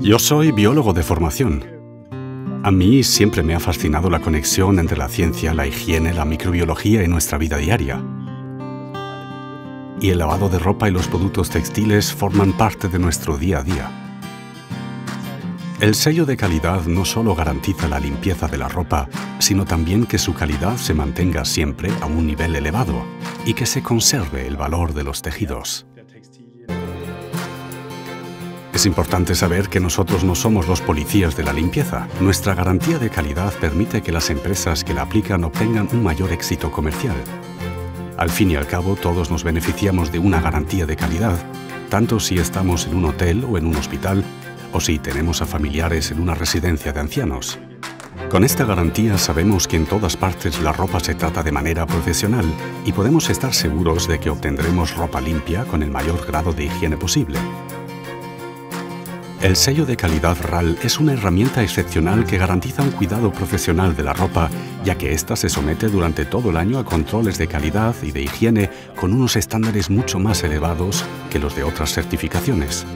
Yo soy biólogo de formación. A mí siempre me ha fascinado la conexión entre la ciencia, la higiene, la microbiología y nuestra vida diaria. Y el lavado de ropa y los productos textiles forman parte de nuestro día a día. El sello de calidad no solo garantiza la limpieza de la ropa, sino también que su calidad se mantenga siempre a un nivel elevado y que se conserve el valor de los tejidos. Es importante saber que nosotros no somos los policías de la limpieza. Nuestra garantía de calidad permite que las empresas que la aplican obtengan un mayor éxito comercial. Al fin y al cabo, todos nos beneficiamos de una garantía de calidad, tanto si estamos en un hotel o en un hospital, o si tenemos a familiares en una residencia de ancianos. Con esta garantía sabemos que en todas partes la ropa se trata de manera profesional y podemos estar seguros de que obtendremos ropa limpia con el mayor grado de higiene posible. El sello de calidad RAL es una herramienta excepcional que garantiza un cuidado profesional de la ropa, ya que ésta se somete durante todo el año a controles de calidad y de higiene con unos estándares mucho más elevados que los de otras certificaciones.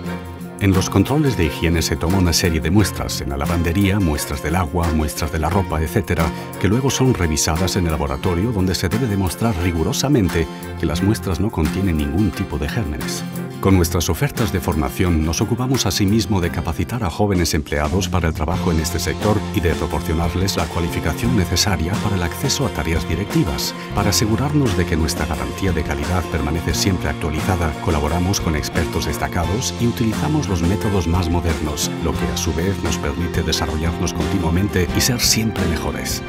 En los controles de higiene se toma una serie de muestras, en la lavandería, muestras del agua, muestras de la ropa, etc., que luego son revisadas en el laboratorio donde se debe demostrar rigurosamente que las muestras no contienen ningún tipo de gérmenes. Con nuestras ofertas de formación nos ocupamos asimismo de capacitar a jóvenes empleados para el trabajo en este sector y de proporcionarles la cualificación necesaria para el acceso a tareas directivas. Para asegurarnos de que nuestra garantía de calidad permanece siempre actualizada, colaboramos con expertos destacados y utilizamos los métodos más modernos, lo que a su vez nos permite desarrollarnos continuamente y ser siempre mejores.